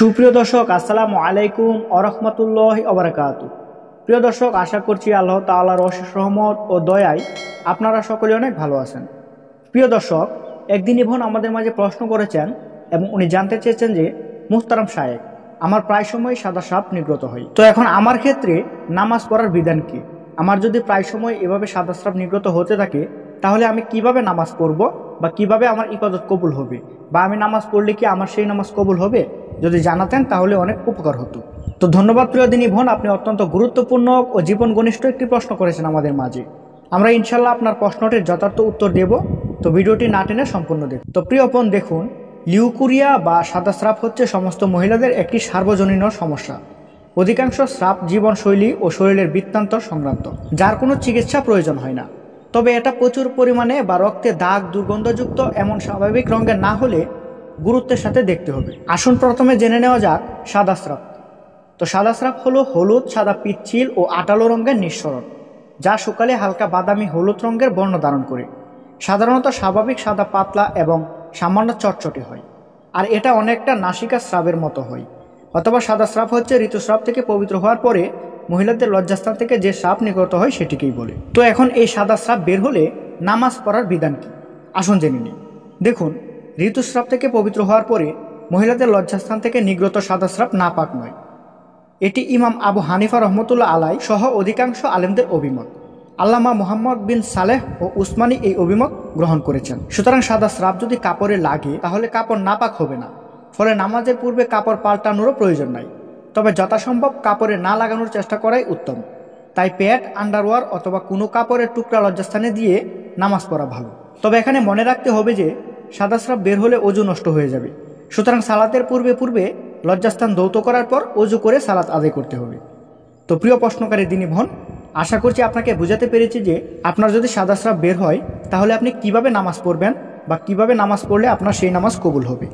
সুপ্রিয় দর্শক, আসসালামু আলাইকুম আরহামতুল্লাহ ওবরাকাতু প্রিয় দর্শক, আশা করছি আল্লাহ তাআলার অশেষ রহমত ও দয়ায় আপনারা সকলে অনেক ভালো আছেন। প্রিয় দর্শক, একদিন ইভন আমাদের মাঝে প্রশ্ন করেছেন এবং উনি জানতে চেয়েছেন যে মুস্তারাম সাহেব, আমার প্রায় সময় সাদা সাপ নির্গত হয়। তো এখন আমার ক্ষেত্রে নামাজ পড়ার বিধান কি? আমার যদি প্রায় সময় এভাবে সাদা সাপ নির্গত হতে থাকে, তাহলে আমি কীভাবে নামাজ পড়ব বা কীভাবে আমার ইবাদত কবুল হবে? বা আমি নামাজ পড়লে কি আমার সেই নামাজ কবুল হবে? যদি জানাতেন তাহলে অনেক উপকার হতো। তো ধন্যবাদ প্রিয় দিনী বোন, আপনি অত্যন্ত গুরুত্বপূর্ণ ও জীবন ঘনিষ্ঠ একটি প্রশ্ন করেছেন আমাদের মাঝে। আমরা ইনশাল্লাহ আপনার প্রশ্নটির যথার্থ উত্তর দেব। তো ভিডিওটি না টেনে সম্পূর্ণ দেখ তো প্রিয় বোন, দেখুন, লিউকুরিয়া বা সাদা স্রাপ হচ্ছে সমস্ত মহিলাদের একটি সার্বজনীন সমস্যা। অধিকাংশ স্রাপ জীবনশৈলী ও শরীরের বৃত্তান্ত সংক্রান্ত, যার কোনো চিকিৎসা প্রয়োজন হয় না। তবে এটা প্রচুর পরিমাণে বা রক্তে দাগ দুর্গন্ধযুক্ত এমন স্বাভাবিক রঙের না হলে গুরুত্বের সাথে দেখতে হবে। আসুন প্রথমে জেনে নেওয়া যাক সাদা স্রাব তো সাদা স্রাব হলো হলুদ, সাদা পিচ্ছিল ও আটালো রঙের নিঃসরণ, যা সকালে হালকা বাদামি হলুদ রঙের বর্ণ ধারণ করে। সাধারণত স্বাভাবিক সাদা পাতলা এবং সামান্য চটচটে হয়, আর এটা অনেকটা নাসিকা স্রাবের মতো হয়, অথবা সাদা স্রাব হচ্ছে ঋতুস্রাব থেকে পবিত্র হওয়ার পরে মহিলাদের লজ্জাস্থান থেকে যে সাপ নিগত হয় সেটিকেই বলে। তো এখন এই সাদা স্রাব বের হলে নামাজ পড়ার বিধান কি? আসুন জেনে নিই। দেখুন ঋতুস্রাব থেকে পবিত্র হওয়ার পরে মহিলাদের লজ্জাস্থান থেকে নিগ্রত সাদা স্রাব না পাক নয়। এটি ইমাম আবু হানিফা রহমতুল্লাহ আলাই সহ অধিকাংশ আলেমদের অভিমত। আল্লামা মোহাম্মদ বিন সালেহ ও উসমানী এই অভিমত গ্রহণ করেছেন। সুতরাং সাদা স্রাব যদি কাপড়ে লাগে, তাহলে কাপড় নাপাক হবে না। ফলে নামাজের পূর্বে কাপড় পাল্টানোরও প্রয়োজন নাই। তবে যথাসম্ভব কাপড়ে না লাগানোর চেষ্টা করাই উত্তম। তাই প্যাট আন্ডারওয়ার অথবা কোনো কাপড়ের টুকরা লজ্জাস্থানে দিয়ে নামাজ পড়া ভালো। তবে এখানে মনে রাখতে হবে যে সাদা স্রাব বের হলে অজু নষ্ট হয়ে যাবে। সুতরাং সালাতের পূর্বে পূর্বে লজ্জাস্থান দৌত করার পর অজু করে সালাত আদায় করতে হবে। তো প্রিয় প্রশ্নকারী দিনী ভন, আশা করছি আপনাকে বোঝাতে পেরেছি যে আপনার যদি সাদা স্রাব বের হয়, তাহলে আপনি কীভাবে নামাজ পড়বেন বা কীভাবে নামাজ পড়লে আপনার সেই নামাজ কবুল হবে।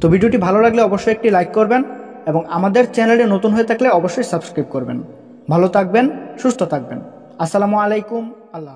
তো ভিডিওটি ভালো লাগলে অবশ্যই একটি লাইক করবেন এবং আমাদের চ্যানেলে নতুন হয়ে থাকলে অবশ্যই সাবস্ক্রাইব করবেন। ভালো থাকবেন, সুস্থ থাকবেন। আসসালামু আলাইকুম, আল্লাহ